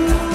Ooh.